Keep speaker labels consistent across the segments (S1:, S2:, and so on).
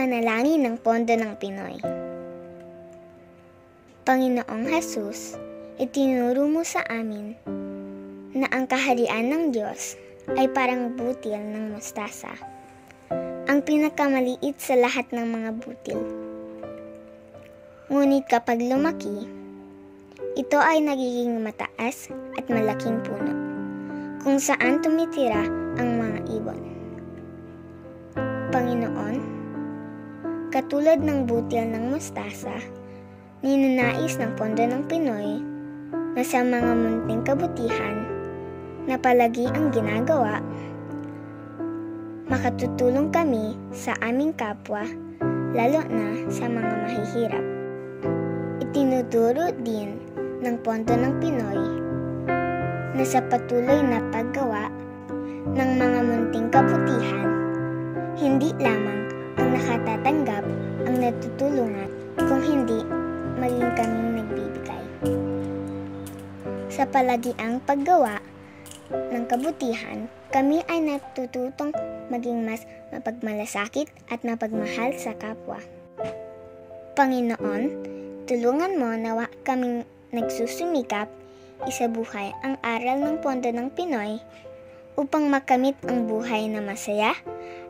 S1: Panalangin ng Pondo ng Pinoy Panginoong Hesus, itinuro mo sa amin na ang kaharian ng Diyos ay parang butil ng mustasa, ang pinakamaliit sa lahat ng mga butil. Ngunit kapag lumaki, ito ay nagiging mataas at malaking puno, kung saan tumitira ang mga ibon. Panginoon, katulad ng butil ng mustasa, ninanais ng pondo ng Pinoy na sa mga munting kabutihan na palagi ang ginagawa, makatutulong kami sa aming kapwa, lalo na sa mga mahihirap. Itinuturo din ng pondo ng Pinoy na sa patuloy na paggawa ng mga munting kabutihan, hindi lamang ang nakatatanggap ang natutulungan, kung hindi maging kaming nagbibigay. Sa palagiang paggawa ng kabutihan, kami ay natututong maging mas mapagmalasakit at mapagmahal sa kapwa. Panginoon, tulungan mo nawa kaming nagsusumikap isabuhay ang aral ng pondo ng Pinoy upang makamit ang buhay na masaya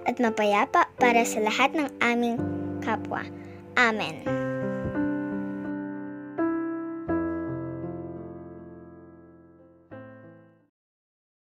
S1: at mapayapa para sa lahat ng aming kapwa. Amen.